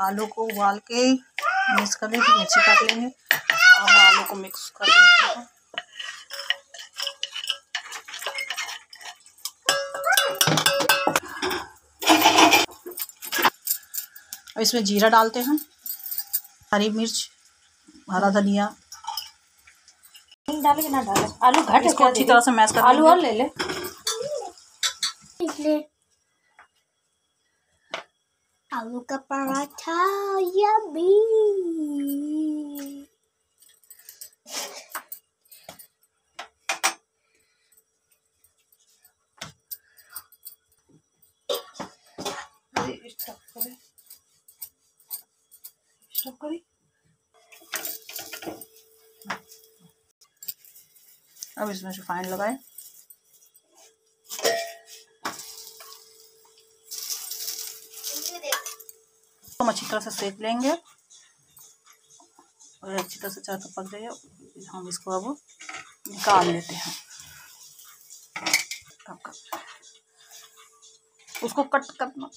आलू को उबाल के मिक्स कर लेंगे मिर्ची काट लेंगे। और आलू को मिक्स कर लेते हैं। अब इसमें जीरा डालते हैं हरी मिर्च हरा धनिया। डाले ना डाले आलू घट इसको अच्छी तरह से मैश कर आलू और ले ले। आलू का पराठा यम्मी अब इसमें रिफाइंड लगाए हम अच्छी तरह से सेक लेंगे। और अच्छी तरह से चार तो पक जाइए हम इसको अब निकाल लेते हैं। उसको कट करना।